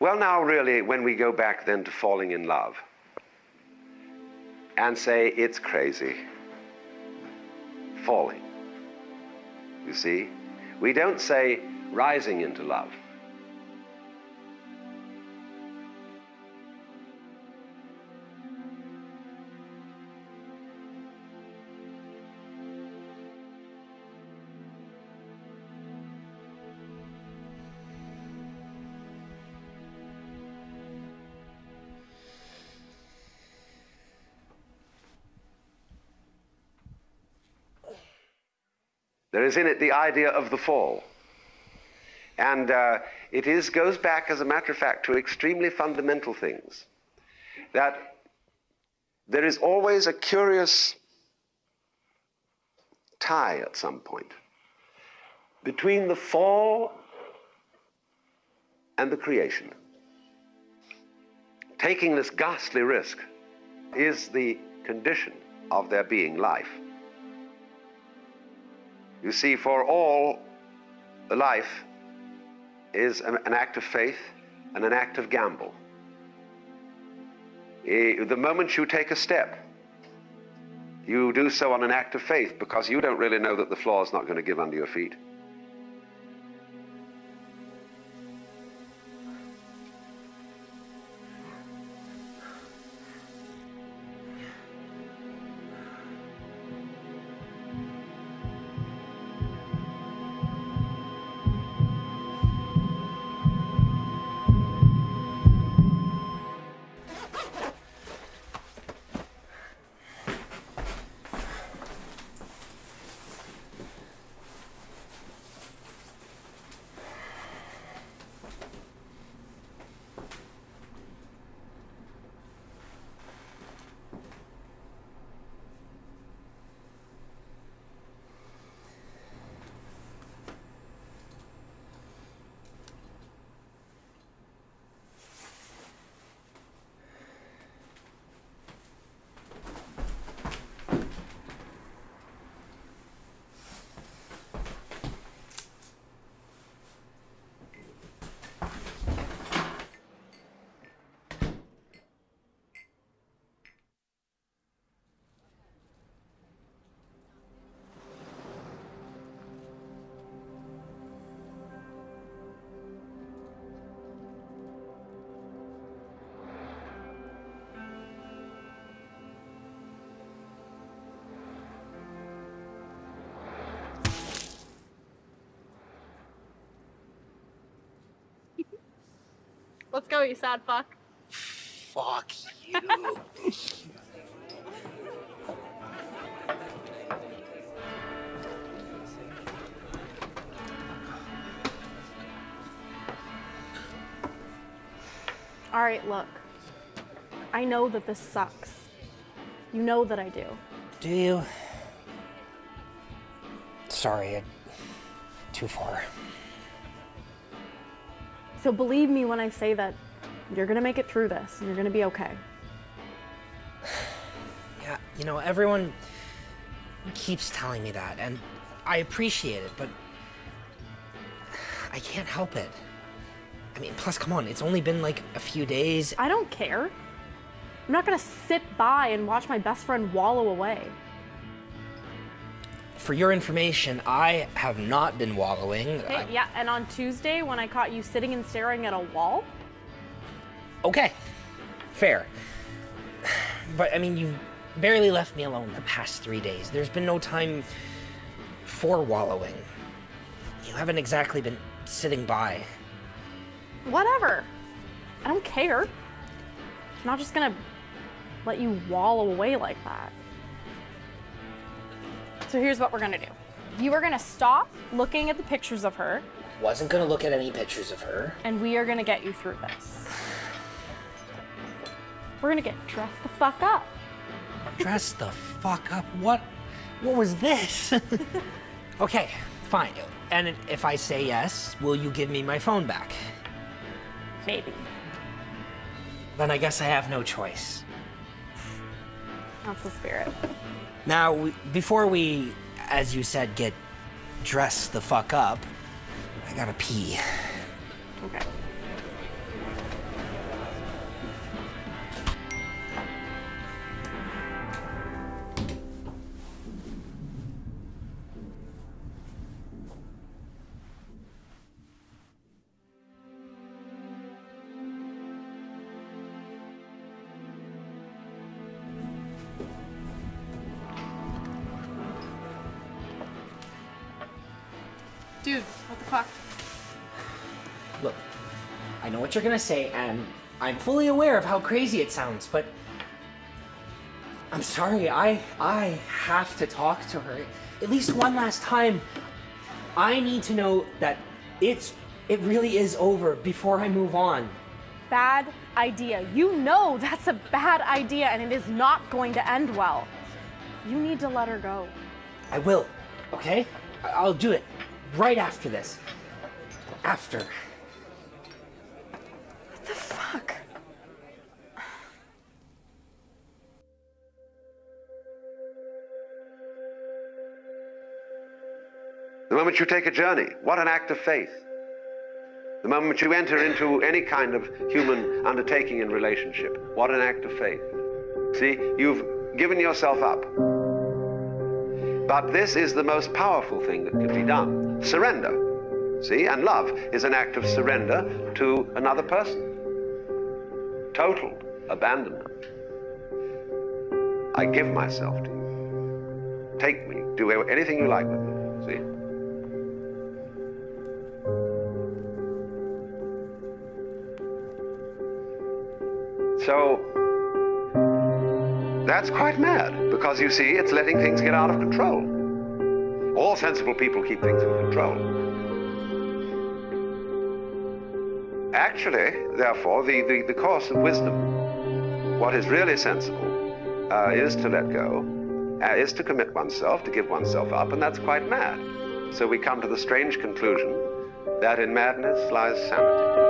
Well, now, really, when we go back then to falling in love and say it's crazy, falling. You see? We don't say rising into love. There is in it the idea of the fall. And uh, it is, goes back, as a matter of fact, to extremely fundamental things. That there is always a curious tie at some point between the fall and the creation. Taking this ghastly risk is the condition of there being life. You see, for all, life is an, act of faith and an act of gamble. Eh, The moment you take a step, you do so on an act of faith because you don't really know that the floor is not going to give under your feet. Let's go, you sad fuck. Fuck you. All right, look. I know that this sucks. You know that I do. Do you? Sorry, too far. So believe me when I say that you're gonna make it through this and you're gonna be okay. Yeah, you know, everyone keeps telling me that, and I appreciate it, but I can't help it. I mean, plus, come on, it's only been like a few days. I don't care. I'm not gonna sit by and watch my best friend wallow away. For your information, I have not been wallowing. I- yeah, and on Tuesday when I caught you sitting and staring at a wall, Okay, fair. But I mean, you've barely left me alone the past three days. There's been no time for wallowing. You haven't exactly been sitting by. whatever. I don't care. I'm not just gonna let you wallow away like that. So here's what we're gonna do. You are gonna stop looking at the pictures of her, Wasn't gonna look at any pictures of her. and we are gonna get you through this. We're gonna get dressed the fuck up. Dress the fuck up. What? What was this? okay, fine. And if I say yes, will you give me my phone back? Maybe. Then I guess I have no choice. That's the spirit. Now, we, before we, as you said, get dressed the fuck up, I gotta pee. Okay. Dude, what the fuck? Look, I know what you're gonna say, and I'm fully aware of how crazy it sounds, but I'm sorry. I I have to talk to her at least one last time. I need to know that it's it really is over before I move on. Bad idea. You know that's a bad idea and it is not going to end well. You need to let her go. I will. Okay? I- I'll do it right after this. After. What the fuck? The moment you take a journey, what an act of faith. The moment you enter into any kind of human undertaking in relationship, what an act of faith. See, you've given yourself up. But this is the most powerful thing that can be done surrender. See, and love is an act of surrender to another person. Total abandonment. I give myself to you. Take me. Do anything you like with me. See? That's quite mad because you see, it's letting things get out of control. All sensible people keep things in control. Actually, therefore, the, the, the course of wisdom, what is really sensible, uh, is to let go, uh, is to commit oneself, to give oneself up, and that's quite mad. So we come to the strange conclusion that in madness lies sanity.